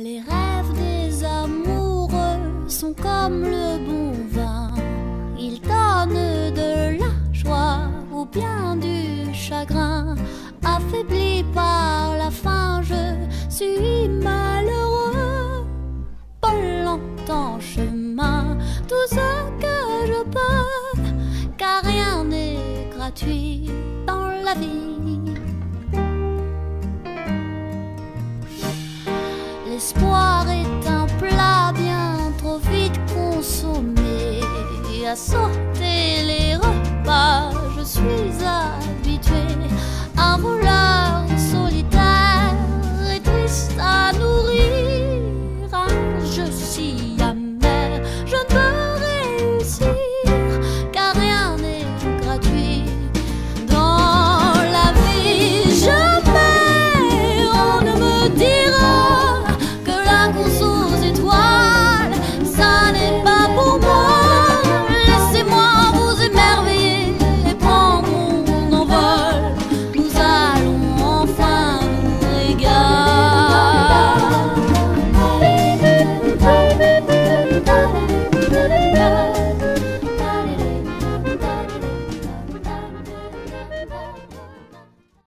Les rêves des amoureux sont comme le bon vin. Ils donnent de la joie ou bien du chagrin. Affaibli par la faim, je suis malheureux. Pas longtemps chemin, tout ce que je peux, car rien n'est gratuit dans la vie. l'espoir est un plat bien trop vite consommé. À sortir les repas, je suis habitué. Un voleur solitaire est triste à nourrir. Un jeu